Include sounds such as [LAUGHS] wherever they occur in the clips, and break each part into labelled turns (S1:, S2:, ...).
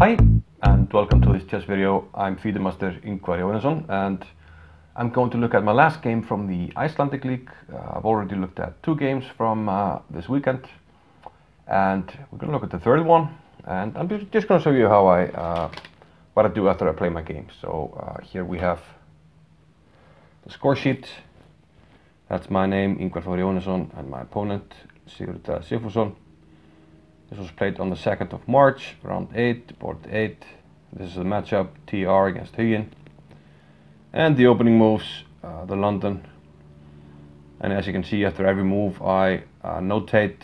S1: Hi and welcome to this chess video. I'm FIDE Master Ingvar Jóhannesson and I'm going to look at my last game from the Icelandic League. Uh, I've already looked at two games from uh, this weekend and we're going to look at the third one and I'm just going to show you how I uh, what I do after I play my game. So uh, here we have the score sheet. That's my name, Ingvar Jóhannesson, and my opponent, Sigurður Sigfússon. This was played on the 2nd of March, round 8, board 8. This is the matchup TR against Huginn. And the opening moves, uh, the London. And as you can see, after every move, I uh, notate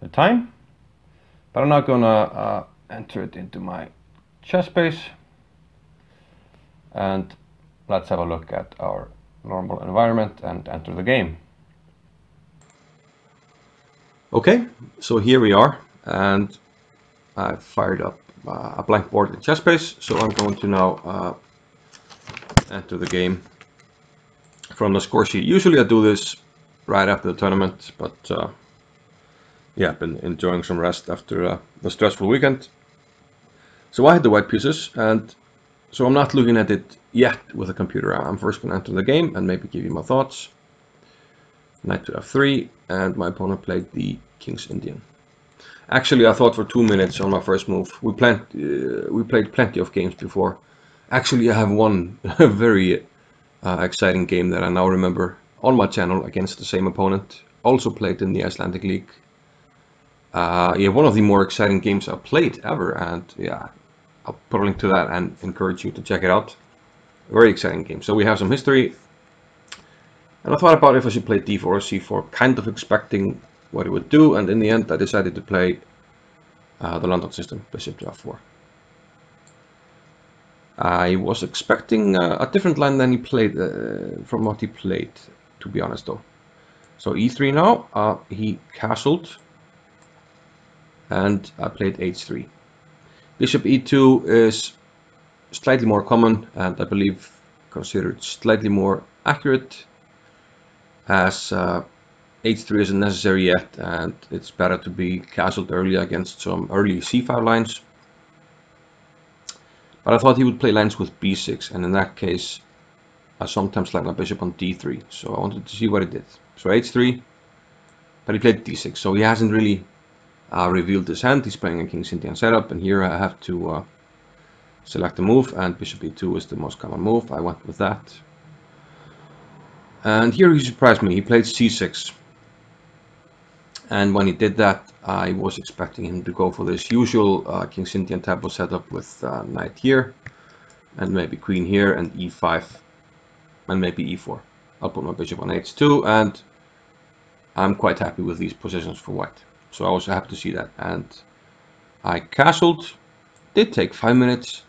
S1: the time. But I'm not gonna uh, enter it into my ChessBase. And let's have a look at our normal environment and enter the game. Okay, so here we are, and I've fired up uh, a blank board in ChessBase, so I'm going to now uh, enter the game from the score sheet. Usually I do this right after the tournament, but uh, yeah, I've been enjoying some rest after uh, the stressful weekend. So I had the white pieces, and so I'm not looking at it yet with a computer. I'm first going to enter the game and maybe give you my thoughts. Knight to f3, and my opponent played the King's Indian. Actually, I thought for two minutes on my first move. We, plant, uh, we played plenty of games before. Actually, I have one [LAUGHS] very uh, exciting game that I now remember on my channel against the same opponent. Also played in the Icelandic League. Uh, yeah, one of the more exciting games I've played ever, and yeah, I'll put a link to that and encourage you to check it out. Very exciting game. So we have some history. And I thought about if I should play d4 or c4, kind of expecting what it would do. And in the end, I decided to play uh, the London system, bishop to f4. I was expecting uh, a different line than he played, uh, from what he played, to be honest though. So e3 now, uh, he castled, and I played h3. Bishop e2 is slightly more common and I believe considered slightly more accurate as uh, h3 isn't necessary yet and it's better to be castled early against some early c5 lines. But I thought he would play lines with b6 and in that case I sometimes like my bishop on d3 so I wanted to see what he did. So h3 but he played d6 so he hasn't really uh, revealed his hand. He's playing a King's Indian setup, and here I have to uh, select a move, and Bishop e2 is the most common move. I went with that. And here he surprised me. He played c6. And when he did that, I was expecting him to go for this usual uh, King's Indian tableau setup with uh, knight here, and maybe queen here, and e5, and maybe e4. I'll put my bishop on h2, and I'm quite happy with these positions for white. So I was happy to see that. And I castled. Did take five minutes.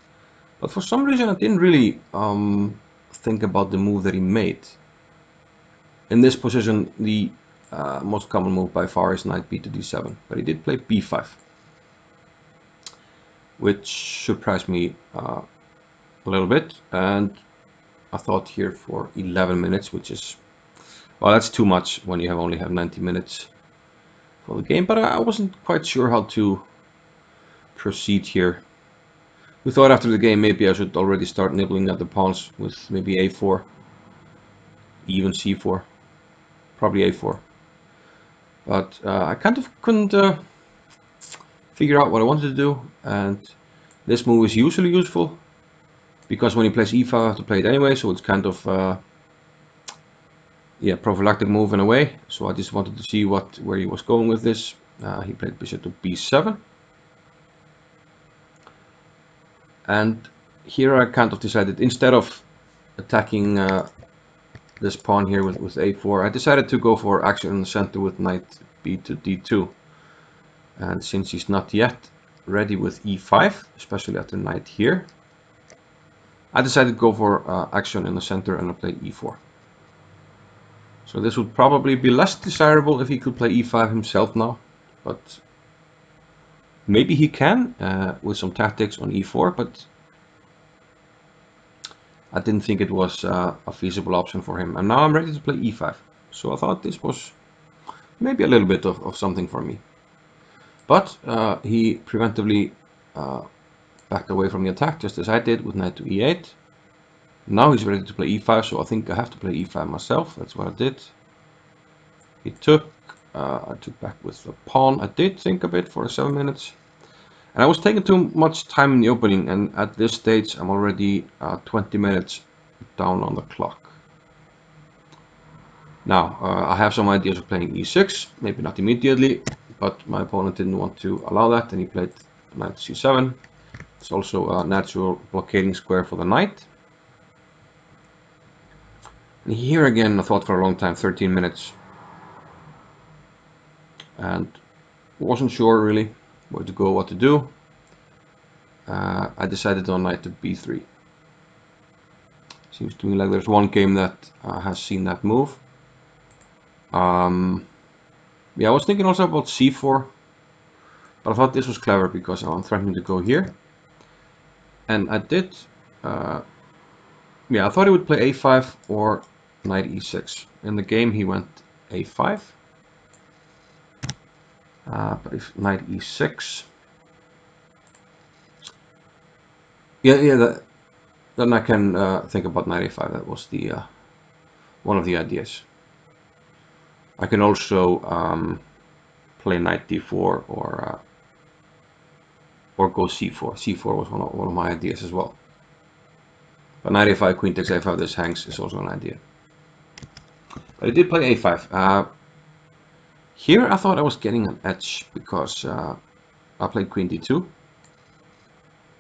S1: But for some reason I didn't really um, think about the move that he made. In this position, the uh, most common move by far is knight b to d7. But he did play b5. Which surprised me uh, a little bit. And I thought here for 11 minutes, which is... Well, that's too much when you have only have 90 minutes for the game, but I wasn't quite sure how to proceed here. We thought after the game maybe I should already start nibbling at the pawns with maybe a4, even c4, probably a4. But uh, I kind of couldn't uh, figure out what I wanted to do, and this move is usually useful because when he plays e5 I have to play it anyway, so it's kind of uh, yeah, prophylactic move in a way. So I just wanted to see what where he was going with this. Uh, he played bishop to b7. And here I kind of decided, instead of attacking uh, this pawn here with, with a4, I decided to go for action in the center with knight b to d2. And since he's not yet ready with e5, especially after knight here, I decided to go for uh, action in the center and play e4. So this would probably be less desirable if he could play e5 himself now, but maybe he can uh, with some tactics on e4, but I didn't think it was uh, a feasible option for him. And now I'm ready to play e5. So I thought this was maybe a little bit of, of something for me. But uh, he preventively uh, backed away from the attack, just as I did with knight to e8. Now he's ready to play e5, so I think I have to play e5 myself. That's what I did. He took, uh, I took back with the pawn. I did think a bit for seven minutes. And I was taking too much time in the opening, and at this stage I'm already uh, 20 minutes down on the clock. Now, uh, I have some ideas of playing e6, maybe not immediately, but my opponent didn't want to allow that, and he played knight c7. It's also a natural blockading square for the knight. And here again, I thought for a long time, 13 minutes. And wasn't sure really where to go, what to do. Uh, I decided on knight to b3. Seems to me like there's one game that uh, has seen that move. Um, yeah, I was thinking also about c4, but I thought this was clever because I'm threatening to go here. And I did, uh, yeah, I thought he would play a5 or knight e6. In the game he went a5. Uh, but if knight e6, yeah, yeah, that, then I can uh, think about knight a5. That was the uh, one of the ideas. I can also um, play knight d4 or uh, or go c4. c4 was one of, one of my ideas as well. But knight a5, queen takes a5, this hangs is also an idea. But I did play a5. Uh, here I thought I was getting an edge because uh, I played queen d2.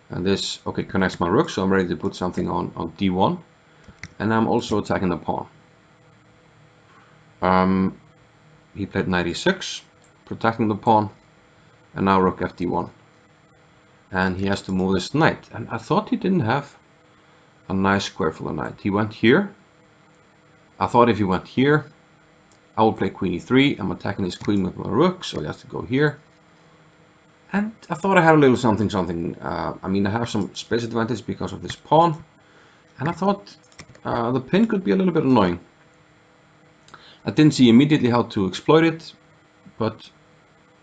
S1: And this, okay, connects my rook, so I'm ready to put something on, on d1. And I'm also attacking the pawn. Um, he played knight e6, protecting the pawn. And now rook fd1. And he has to move this knight. And I thought he didn't have a nice square for the knight. He went here. I thought if he went here, I will play queen e3. I'm attacking his queen with my rook, so he has to go here. And I thought I had a little something something. Uh, I mean, I have some space advantage because of this pawn. And I thought uh, the pin could be a little bit annoying. I didn't see immediately how to exploit it, but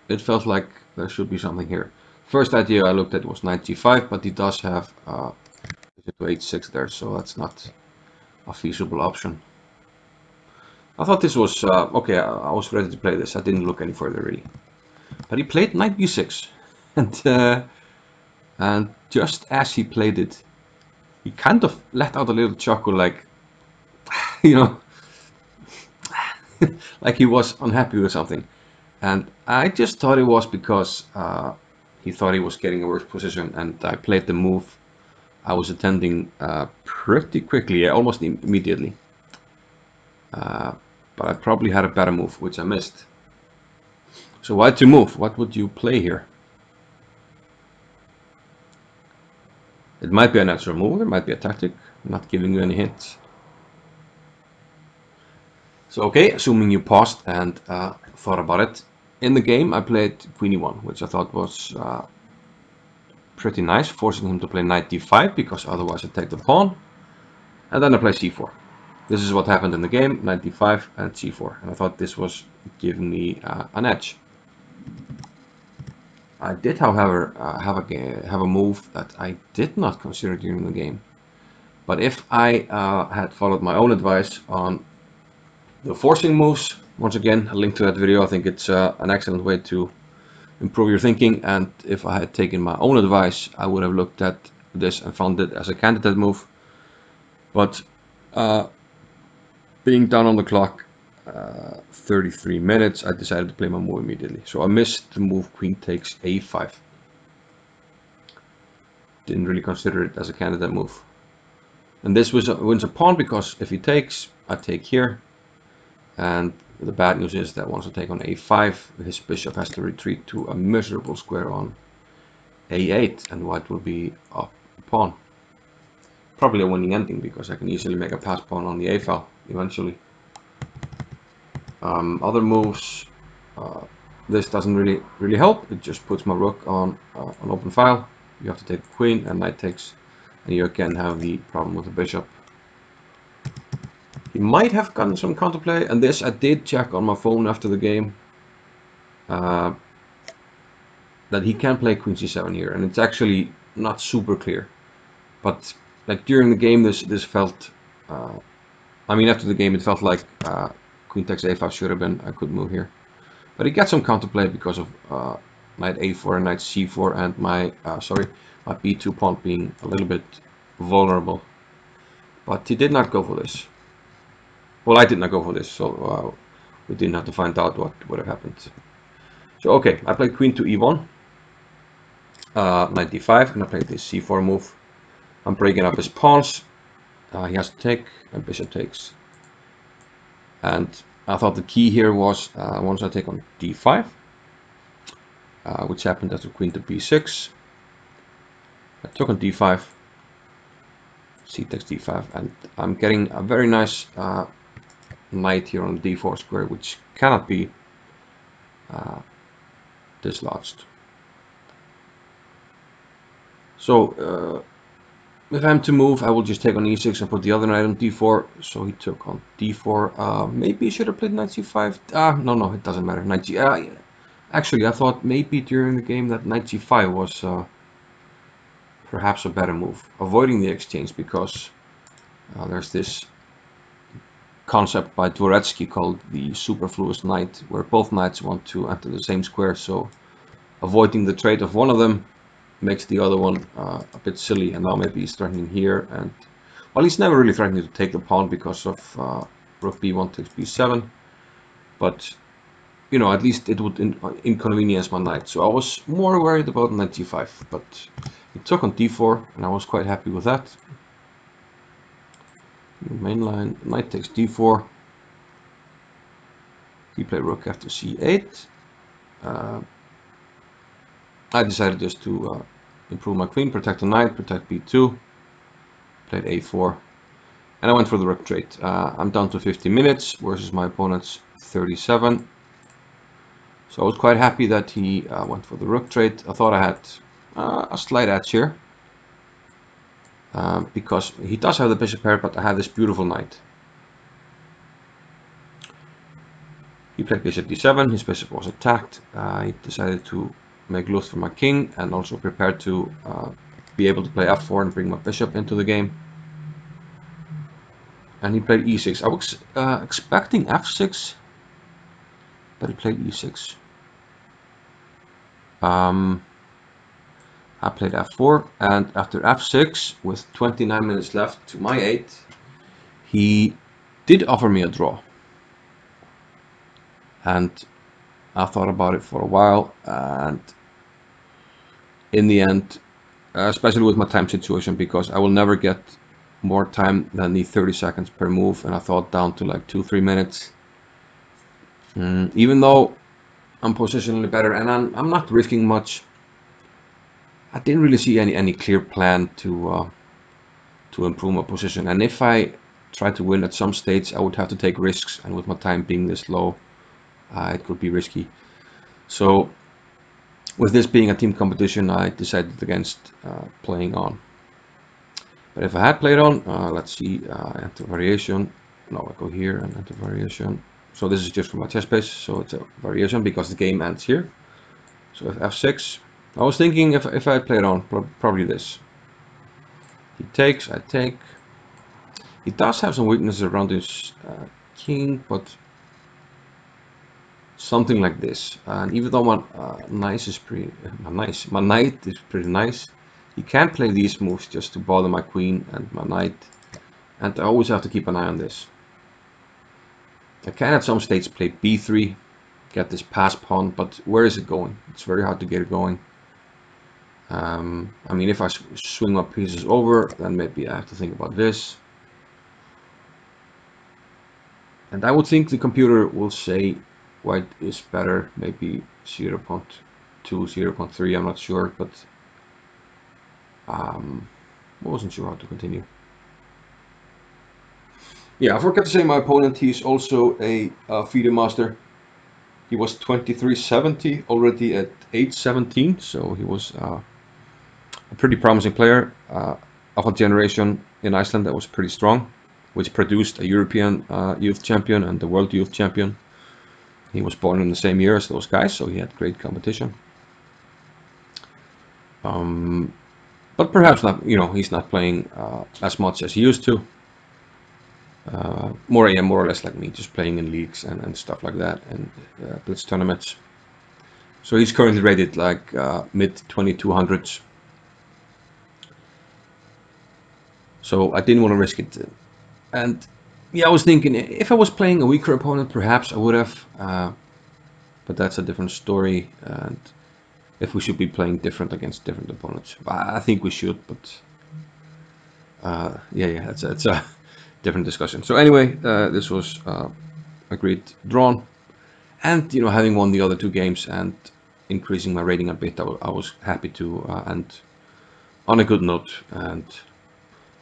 S1: it felt like there should be something here. First idea I looked at was knight g5, but he does have uh, to h6 there, so that's not a feasible option. I thought this was, uh, okay, I, was ready to play this. I didn't look any further really. But he played knight b6. [LAUGHS] And, uh, and just as he played it, he kind of let out a little chuckle like, [LAUGHS] you know, [LAUGHS] like he was unhappy with something. And I just thought it was because uh, he thought he was getting a worse position and I played the move I was attending uh, pretty quickly, almost immediately. Uh, but I probably had a better move, which I missed. So why to move? What would you play here? It might be a natural move, it might be a tactic. I'm not giving you any hints. So okay, assuming you paused and uh, thought about it. In the game I played queen e1, which I thought was uh, pretty nice, forcing him to play knight d5 because otherwise I take the pawn. And then I play c4. This is what happened in the game, knight d5 and c4. And I thought this was giving me uh, an edge. I did, however, uh, have a have a move that I did not consider during the game. But if I uh, had followed my own advice on the forcing moves, once again, a link to that video, I think it's uh, an excellent way to improve your thinking. And if I had taken my own advice, I would have looked at this and found it as a candidate move. But uh, being down on the clock, uh, 33 minutes, I decided to play my move immediately. So I missed the move queen takes a5. Didn't really consider it as a candidate move. And this was a, wins a pawn because if he takes, I take here. And the bad news is that once I take on a5, his bishop has to retreat to a miserable square on a8, and white will be up pawn. Probably a winning ending because I can easily make a pass pawn on the a file eventually. Um, other moves, uh, this doesn't really really help. It just puts my rook on uh, an open file. You have to take the queen, and knight takes, and you again have the problem with the bishop. He might have gotten some counterplay, and this I did check on my phone after the game. Uh, that he can play queen c7 here, and it's actually not super clear. But like during the game, this this felt. Uh, I mean, after the game, it felt like uh, queen takes a5 should have been a good move here. But he got some counterplay because of uh, knight a4 and knight c4 and my uh, sorry my b2 pawn being a little bit vulnerable. But he did not go for this. Well, I did not go for this, so uh, we didn't have to find out what would have happened. So okay, I played queen to e1, uh, knight d5, and I played this c4 move. I'm breaking up his pawns. Uh, he has to take, and bishop takes. And I thought the key here was uh, once I take on d5, uh, which happened after queen to b6. I took on d5, c takes d5, and I'm getting a very nice uh, knight here on d4 square, which cannot be uh, dislodged. So uh, if I'm to move, I will just take on e6 and put the other knight on d4. So he took on d4. Uh, maybe he should have played knight c5. Ah, no, no, it doesn't matter. Knight g. Uh, actually, I thought maybe during the game that knight g5 was uh, perhaps a better move, avoiding the exchange because uh, there's this concept by Dvoretsky called the superfluous knight, where both knights want to enter the same square. So avoiding the trade of one of them makes the other one uh, a bit silly. And now maybe he's threatening here. And well, he's never really threatening to take the pawn because of uh, rook b1 takes b7. But you know, at least it would in, inconvenience my knight. So I was more worried about knight g5, but he took on d4, and I was quite happy with that main line, knight takes d4. He played rook after c8. Uh, I decided just to uh, improve my queen, protect the knight, protect b2. Played a4. And I went for the rook trade. Uh, I'm down to 50 minutes versus my opponent's 37. So I was quite happy that he uh, went for the rook trade. I thought I had uh, a slight edge here um, because he does have the bishop pair, but I have this beautiful knight. He played bishop d7, his bishop was attacked. Uh, he decided to make luft for my king and also prepare to uh, be able to play f4 and bring my bishop into the game. And he played e6. I was uh, expecting f6, but he played e6. Um, I played f4 and after f6 with 29 minutes left to my 8 he did offer me a draw and I thought about it for a while and in the end especially with my time situation because I will never get more time than the 30 seconds per move and I thought down to like 2-3 minutes mm, even though I'm positionally better and I'm, I'm not risking much I didn't really see any any clear plan to uh, to improve my position. And if I try to win at some stage, I would have to take risks. And with my time being this low, uh, it could be risky. So with this being a team competition, I decided against uh, playing on. But if I had played on, uh, let's see, uh, enter variation. No, I go here and enter variation. So this is just for my ChessBase, so it's a variation because the game ends here. So if f6, I was thinking if, if I played on, probably this. He takes, I take. He does have some weaknesses around his uh, king, but something like this. And even though my uh, nice is pretty my nice, my knight is pretty nice, he can't play these moves just to bother my queen and my knight. And I always have to keep an eye on this. I can at some states play b3, get this pass pawn, but where is it going? It's very hard to get it going. Um, I mean, if I swing my pieces over, then maybe I have to think about this. And I would think the computer will say white is better, maybe 0 0.2, 0 0.3, I'm not sure, but um, I wasn't sure how to continue. Yeah, I forgot to say my opponent, he's also a, a FIDE master. He was 2370 already at age 17, so he was uh, a pretty promising player uh, of a generation in Iceland that was pretty strong, which produced a European uh, youth champion and the world youth champion. He was born in the same year as those guys, so he had great competition. Um, but perhaps not, you know, he's not playing uh, as much as he used to. Uh, more, yeah, more or less like me, just playing in leagues and, and stuff like that, and uh, blitz tournaments. So he's currently rated like uh, mid 2200s. So I didn't want to risk it. And yeah, I was thinking if I was playing a weaker opponent, perhaps I would have. Uh, but that's a different story. And if we should be playing different against different opponents, I think we should. But uh, yeah, yeah, it's a, a [LAUGHS] different discussion. So anyway, uh, this was uh, agreed drawn, and you know, having won the other two games and increasing my rating a bit, I, I was happy to uh, and on a good note and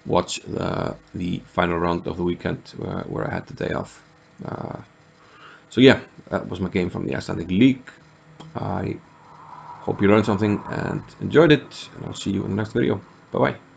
S1: watch the, the final round of the weekend where, where I had the day off. Uh, so yeah, that was my game from the Icelandic League. I hope you learned something and enjoyed it, and I'll see you in the next video. Bye bye.